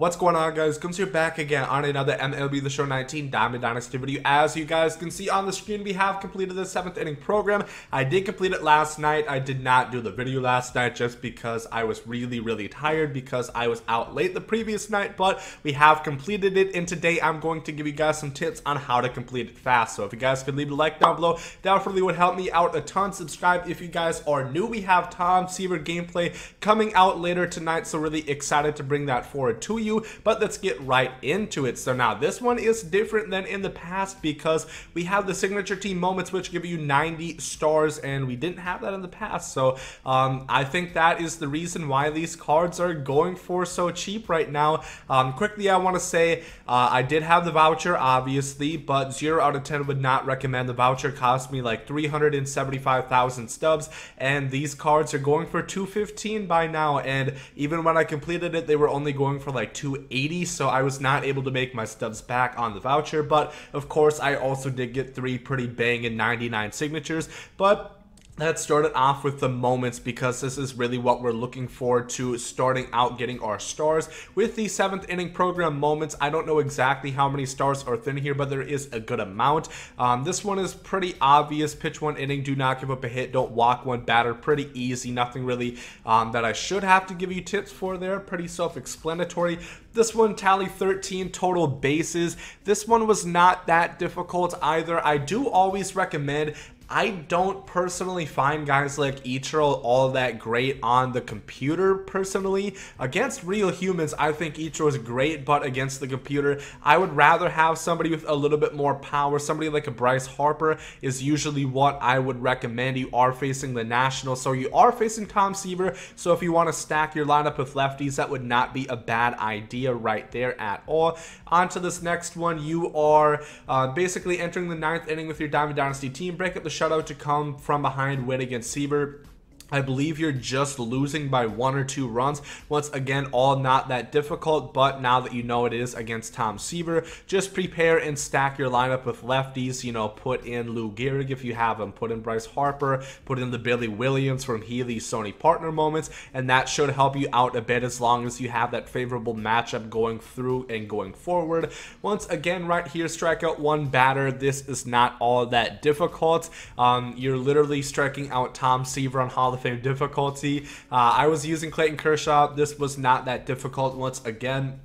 What's going on guys? Gomes here back again on another MLB The Show 19 Diamond Dynasty video. As you guys can see on the screen, we have completed the 7th inning program. I did complete it last night. I did not do the video last night just because I was really, really tired because I was out late the previous night, but we have completed it and today I'm going to give you guys some tips on how to complete it fast. So if you guys could leave a like down below, that definitely would help me out a ton. Subscribe if you guys are new. We have Tom Seaver gameplay coming out later tonight, so really excited to bring that forward to you you, but let's get right into it. So now this one is different than in the past because we have the signature team moments which give you 90 stars and we didn't have that in the past. So um, I think that is the reason why these cards are going for so cheap right now. Um, quickly, I want to say uh, I did have the voucher, obviously, but 0 out of 10 would not recommend. The voucher cost me like 375,000 stubs, and these cards are going for 215 by now. And even when I completed it, they were only going for like 280 so I was not able to make my stubs back on the voucher but of course I also did get three pretty banging 99 signatures but Let's start it off with the moments because this is really what we're looking forward to starting out getting our stars. With the 7th inning program moments, I don't know exactly how many stars are thin here, but there is a good amount. Um, this one is pretty obvious. Pitch one inning, do not give up a hit, don't walk one batter. Pretty easy, nothing really um, that I should have to give you tips for there. Pretty self-explanatory. This one tally 13 total bases. This one was not that difficult either. I do always recommend I don't personally find guys like Ichiro all that great on the computer personally. Against real humans, I think Ichiro is great, but against the computer, I would rather have somebody with a little bit more power. Somebody like a Bryce Harper is usually what I would recommend. You are facing the National, so you are facing Tom Seaver. So if you want to stack your lineup with lefties, that would not be a bad idea right there at all. On to this next one, you are uh, basically entering the ninth inning with your Diamond Dynasty team. Break up the shutout to come from behind win against Seaver. I believe you're just losing by one or two runs. Once again, all not that difficult, but now that you know it is against Tom Seaver, just prepare and stack your lineup with lefties. You know, put in Lou Gehrig if you have him, put in Bryce Harper, put in the Billy Williams from Healy's Sony partner moments, and that should help you out a bit as long as you have that favorable matchup going through and going forward. Once again, right here, strike out one batter. This is not all that difficult. Um, you're literally striking out Tom Seaver on Hall Fame difficulty. Uh, I was using Clayton Kershaw. This was not that difficult once again.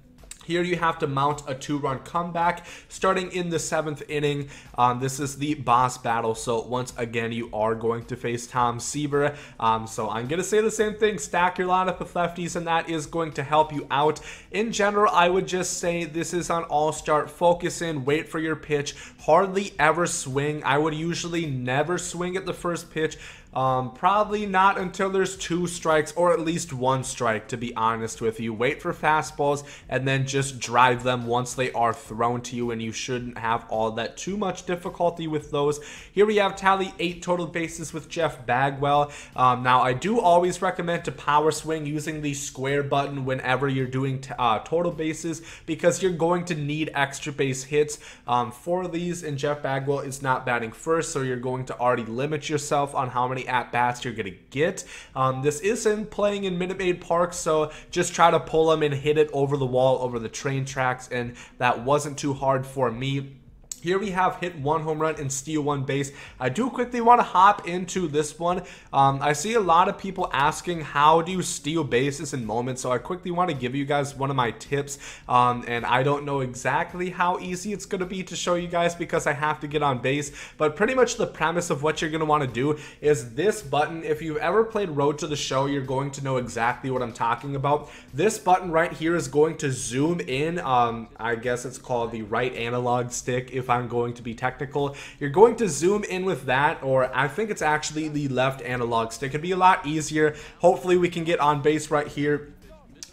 Here you have to mount a two-run comeback starting in the seventh inning. Um, this is the boss battle, so once again you are going to face Tom Seaver. Um, so I'm going to say the same thing, stack your lineup with lefties, and that is going to help you out. In general, I would just say this is on All-Star. Focus in, wait for your pitch, hardly ever swing. I would usually never swing at the first pitch. Um, probably not until there's two strikes or at least one strike, to be honest with you. Wait for fastballs and then just drive them once they are thrown to you, and you shouldn't have all that too much difficulty with those. Here we have tally eight total bases with Jeff Bagwell. Um, now, I do always recommend to power swing using the square button whenever you're doing uh, total bases because you're going to need extra base hits um, for these, and Jeff Bagwell is not batting first, so you're going to already limit yourself on how many at bats you're going to get. Um, this isn't playing in Minute Maid Park, so just try to pull them and hit it over the wall, over the train tracks, and that wasn't too hard for me. Here we have hit one home run and steal one base. I do quickly want to hop into this one. Um, I see a lot of people asking how do you steal bases in moments, so I quickly want to give you guys one of my tips. Um, and I don't know exactly how easy it's going to be to show you guys because I have to get on base. But pretty much the premise of what you're going to want to do is this button. If you've ever played Road to the Show, you're going to know exactly what I'm talking about. This button right here is going to zoom in. Um, I guess it's called the right analog stick if I I'm going to be technical. You're going to zoom in with that, or I think it's actually the left analog stick. It'd be a lot easier. Hopefully we can get on base right here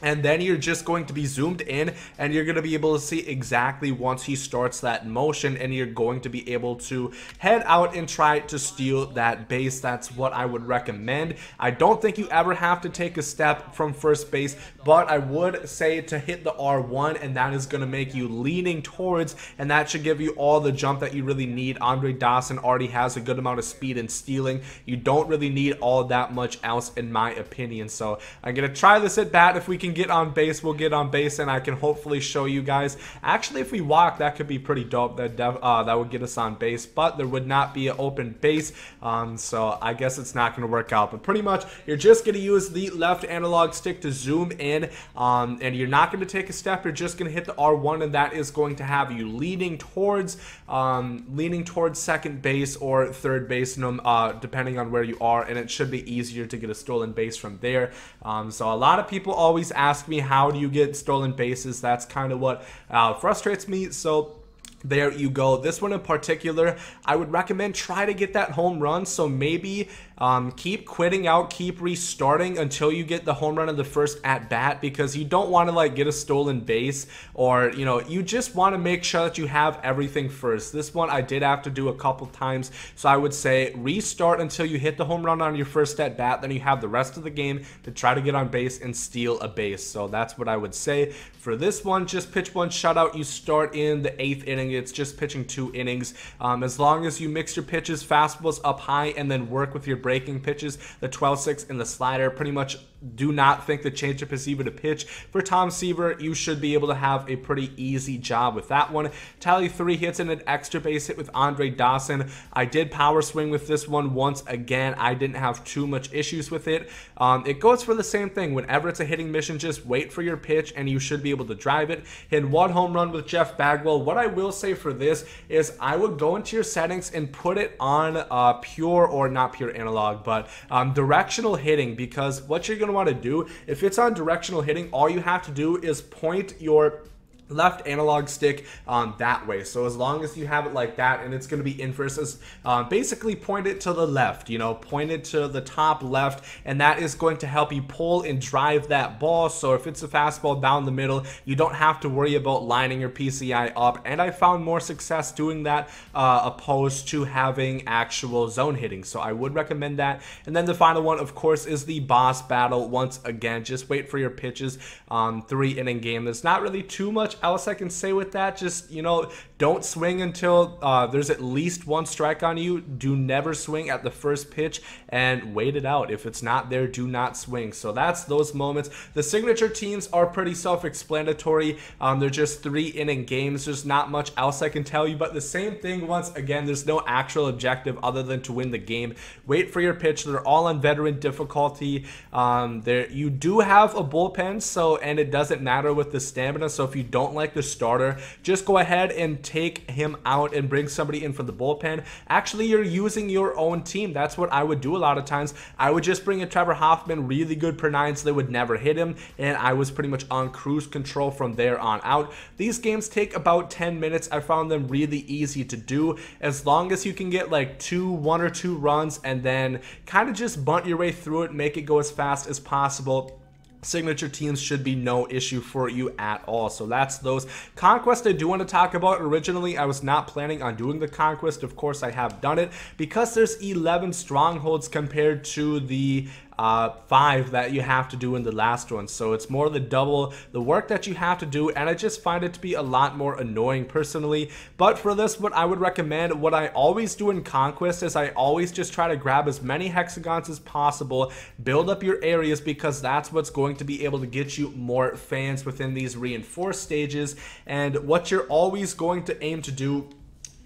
and then you're just going to be zoomed in and you're going to be able to see exactly once he starts that motion and you're going to be able to head out and try to steal that base. That's what I would recommend. I don't think you ever have to take a step from first base, but I would say to hit the R1 and that is going to make you leaning towards and that should give you all the jump that you really need. Andre Dawson already has a good amount of speed and stealing. You don't really need all that much else in my opinion. So I'm going to try this at bat if we can can get on base, we'll get on base, and I can hopefully show you guys. Actually, if we walk, that could be pretty dope. That uh, that would get us on base, but there would not be an open base, um, so I guess it's not going to work out. But pretty much, you're just going to use the left analog stick to zoom in, um, and you're not going to take a step. You're just going to hit the R1, and that is going to have you leaning towards um, leaning towards second base or third base, uh, depending on where you are, and it should be easier to get a stolen base from there. Um, so a lot of people always ask me, how do you get stolen bases? That's kind of what uh, frustrates me. So there you go. This one in particular, I would recommend try to get that home run. So maybe um, keep quitting out, keep restarting until you get the home run of the first at bat because you don't want to like get a stolen base or you know you just want to make sure that you have everything first. This one I did have to do a couple times, so I would say restart until you hit the home run on your first at bat. Then you have the rest of the game to try to get on base and steal a base. So that's what I would say for this one. Just pitch one shutout. You start in the eighth inning. It's just pitching two innings. Um, as long as you mix your pitches, fastballs up high, and then work with your breaking pitches, the 12-6 and the slider. Pretty much do not think the changeup is even a pitch. For Tom Seaver, you should be able to have a pretty easy job with that one. Tally three hits and an extra base hit with Andre Dawson. I did power swing with this one once again. I didn't have too much issues with it. Um, it goes for the same thing. Whenever it's a hitting mission, just wait for your pitch and you should be able to drive it. Hit one home run with Jeff Bagwell. What I will say for this is I would go into your settings and put it on uh, pure or not pure analog but um, directional hitting because what you're going to want to do, if it's on directional hitting, all you have to do is point your left analog stick um, that way. So as long as you have it like that and it's going to be inverses, um, basically point it to the left, you know, point it to the top left and that is going to help you pull and drive that ball. So if it's a fastball down the middle, you don't have to worry about lining your PCI up. And I found more success doing that uh, opposed to having actual zone hitting. So I would recommend that. And then the final one, of course, is the boss battle. Once again, just wait for your pitches. Um, three inning game. There's not really too much else I can say with that. Just, you know, don't swing until uh, there's at least one strike on you. Do never swing at the first pitch and wait it out. If it's not there, do not swing. So that's those moments. The signature teams are pretty self-explanatory. Um, they're just three inning games. There's not much else I can tell you, but the same thing once again, there's no actual objective other than to win the game. Wait for your pitch. They're all on veteran difficulty. Um, there You do have a bullpen, so and it doesn't matter with the stamina. So if you don't don't like the starter, just go ahead and take him out and bring somebody in from the bullpen. Actually, you're using your own team. That's what I would do a lot of times. I would just bring in Trevor Hoffman, really good per nine, so they would never hit him, and I was pretty much on cruise control from there on out. These games take about 10 minutes. I found them really easy to do as long as you can get like two, one or two runs and then kind of just bunt your way through it, make it go as fast as possible signature teams should be no issue for you at all. So that's those. Conquest I do want to talk about. Originally, I was not planning on doing the Conquest. Of course, I have done it because there's 11 strongholds compared to the uh, five that you have to do in the last one. So it's more the double the work that you have to do, and I just find it to be a lot more annoying personally. But for this, what I would recommend, what I always do in Conquest is I always just try to grab as many hexagons as possible, build up your areas because that's what's going to be able to get you more fans within these reinforced stages. And what you're always going to aim to do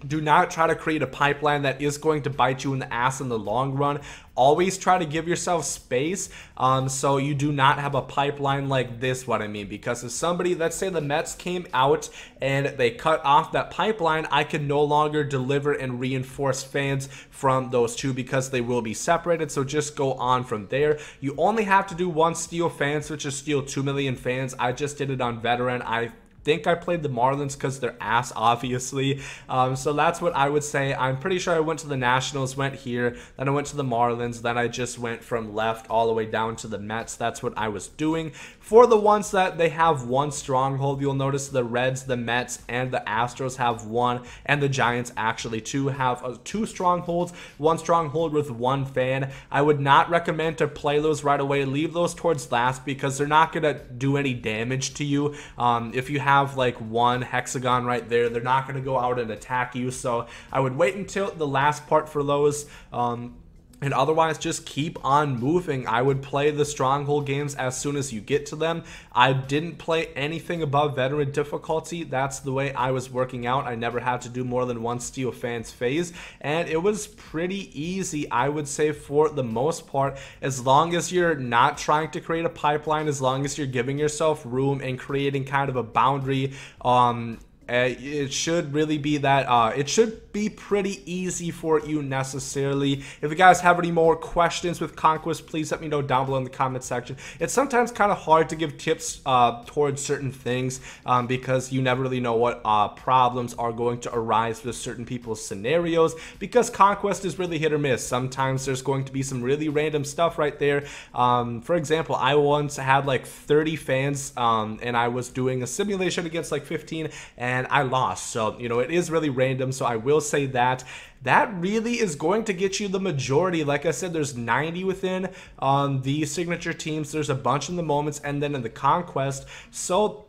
do not try to create a pipeline that is going to bite you in the ass in the long run. Always try to give yourself space um, so you do not have a pipeline like this, what I mean. Because if somebody, let's say the Mets came out and they cut off that pipeline, I can no longer deliver and reinforce fans from those two because they will be separated. So just go on from there. You only have to do one steal fans, which is steal 2 million fans. I just did it on veteran. I think I played the Marlins because they're ass, obviously. Um, so that's what I would say. I'm pretty sure I went to the Nationals, went here, then I went to the Marlins, then I just went from left all the way down to the Mets. That's what I was doing. For the ones that they have one stronghold, you'll notice the Reds, the Mets, and the Astros have one, and the Giants actually two have uh, two strongholds, one stronghold with one fan. I would not recommend to play those right away. Leave those towards last because they're not going to do any damage to you. Um, if you have like one hexagon right there, they're not going to go out and attack you. So I would wait until the last part for those. Um, and otherwise just keep on moving. I would play the stronghold games as soon as you get to them. I didn't play anything above veteran difficulty. That's the way I was working out. I never had to do more than one Steal Fans phase, and it was pretty easy, I would say, for the most part, as long as you're not trying to create a pipeline, as long as you're giving yourself room and creating kind of a boundary um, uh, it should really be that uh, it should be pretty easy for you necessarily. If you guys have any more questions with Conquest, please let me know down below in the comment section. It's sometimes kind of hard to give tips uh, towards certain things um, because you never really know what uh, problems are going to arise with certain people's scenarios because Conquest is really hit or miss. Sometimes there's going to be some really random stuff right there. Um, for example, I once had like 30 fans um, and I was doing a simulation against like 15 and and I lost. So, you know, it is really random. So I will say that that really is going to get you the majority. Like I said, there's 90 within um, the signature teams. There's a bunch in the moments and then in the conquest. So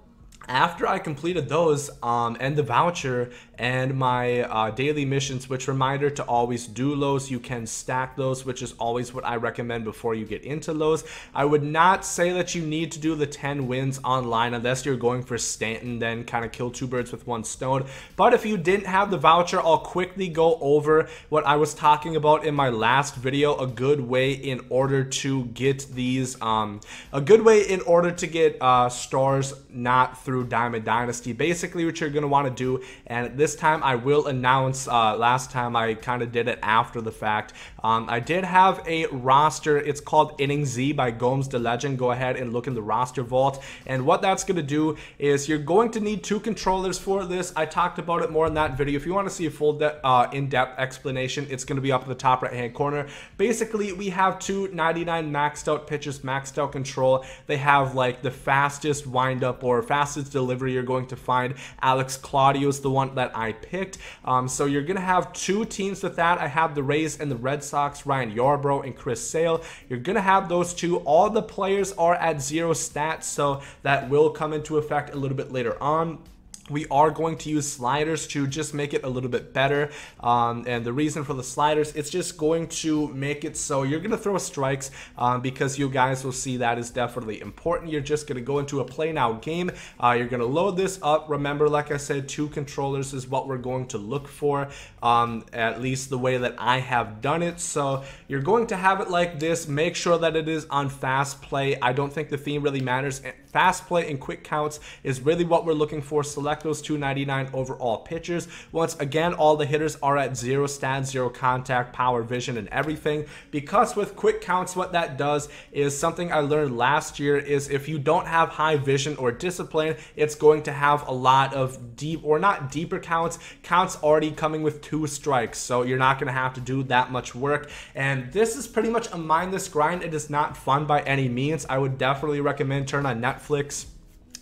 after I completed those um, and the voucher and my uh, daily missions, which reminder to always do those. You can stack those, which is always what I recommend before you get into those. I would not say that you need to do the 10 wins online unless you're going for Stanton, then kind of kill two birds with one stone. But if you didn't have the voucher, I'll quickly go over what I was talking about in my last video, a good way in order to get these, um, a good way in order to get uh, stars not through Diamond Dynasty. Basically what you're going to want to do, and this this time I will announce, uh, last time I kind of did it after the fact. Um, I did have a roster, it's called Inning Z by Gomes the Legend. Go ahead and look in the roster vault. And what that's going to do is you're going to need two controllers for this. I talked about it more in that video. If you want to see a full uh, in-depth explanation, it's going to be up in the top right-hand corner. Basically, we have two 99 maxed out pitches, maxed out control. They have like the fastest windup or fastest delivery you're going to find. Alex Claudio is the one that I picked. Um, so you're going to have two teams with that. I have the Rays and the Red Sox, Ryan Yarbrough and Chris Sale. You're going to have those two. All the players are at zero stats, so that will come into effect a little bit later on we are going to use sliders to just make it a little bit better um, and the reason for the sliders it's just going to make it so you're going to throw strikes um, because you guys will see that is definitely important. You're just going to go into a play now game. Uh, you're going to load this up. Remember like I said two controllers is what we're going to look for um, at least the way that I have done it. So you're going to have it like this. Make sure that it is on fast play. I don't think the theme really matters fast play and quick counts is really what we're looking for select those 299 overall pitchers. Once again, all the hitters are at zero stats, zero contact, power, vision, and everything. Because with quick counts, what that does is something I learned last year is if you don't have high vision or discipline, it's going to have a lot of deep or not deeper counts, counts already coming with two strikes. So you're not going to have to do that much work. And this is pretty much a mindless grind. It is not fun by any means. I would definitely recommend turn on Netflix Netflix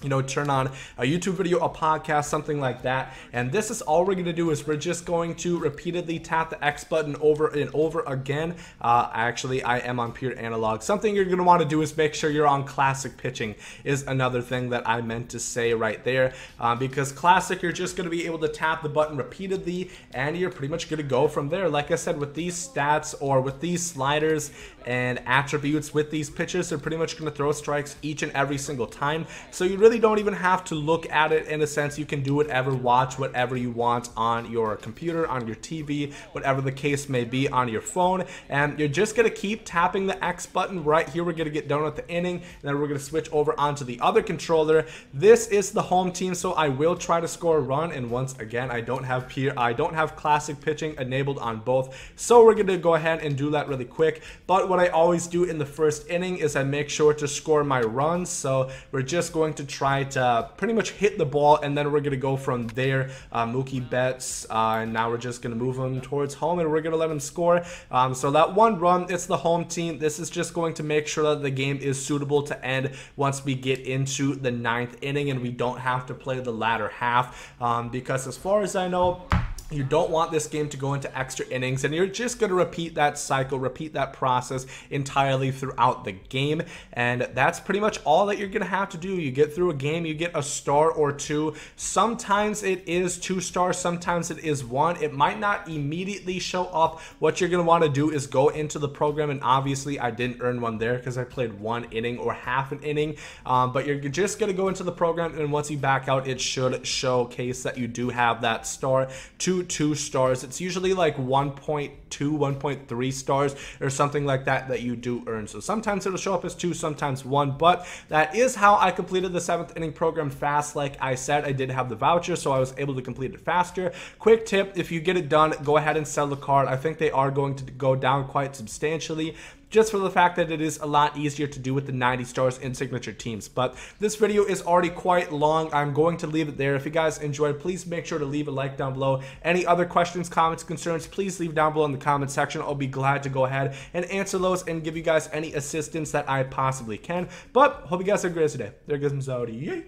you know, turn on a YouTube video, a podcast, something like that. And this is all we're going to do is we're just going to repeatedly tap the X button over and over again. Uh, actually, I am on pure analog. Something you're going to want to do is make sure you're on classic pitching is another thing that I meant to say right there. Uh, because classic, you're just going to be able to tap the button repeatedly and you're pretty much going to go from there. Like I said, with these stats or with these sliders and attributes with these pitches, they're pretty much going to throw strikes each and every single time. So you really don't even have to look at it in a sense. You can do whatever, watch whatever you want on your computer, on your TV, whatever the case may be on your phone. And you're just to keep tapping the X button right here. We're to get done with the inning. And then we're to switch over onto the other controller. This is the home team, so I will try to score a run. And once again, I don't have peer, I don't have classic pitching enabled on both. So we're to go ahead and do that really quick. But what I always do in the first inning is I make sure to score my runs. So we're just going to try to pretty much hit the ball, and then we're going to go from there. Uh, Mookie Betts, uh, and now we're just going to move him towards home, and we're going to let him score. Um, so that one run, it's the home team. This is just going to make sure that the game is suitable to end once we get into the ninth inning, and we don't have to play the latter half. Um, because as far as I know, You don't want this game to go into extra innings, and you're just going to repeat that cycle, repeat that process entirely throughout the game. And that's pretty much all that you're going to have to do. You get through a game, you get a star or two. Sometimes it is two stars, sometimes it is one. It might not immediately show up. What you're going to want to do is go into the program, and obviously, I didn't earn one there because I played one inning or half an inning. Um, but you're just going to go into the program, and once you back out, it should showcase that you do have that star. Two two stars. It's usually like 1.2, 1.3 stars or something like that that you do earn. So sometimes it'll show up as two, sometimes one, but that is how I completed the seventh inning program fast. Like I said, I did have the voucher, so I was able to complete it faster. Quick tip, if you get it done, go ahead and sell the card. I think they are going to go down quite substantially just for the fact that it is a lot easier to do with the 90 stars in signature teams. But this video is already quite long. I'm going to leave it there. If you guys enjoyed, please make sure to leave a like down below. Any other questions, comments, concerns, please leave down below in the comment section. I'll be glad to go ahead and answer those and give you guys any assistance that I possibly can. But hope you guys have a great day. There goes Zodi.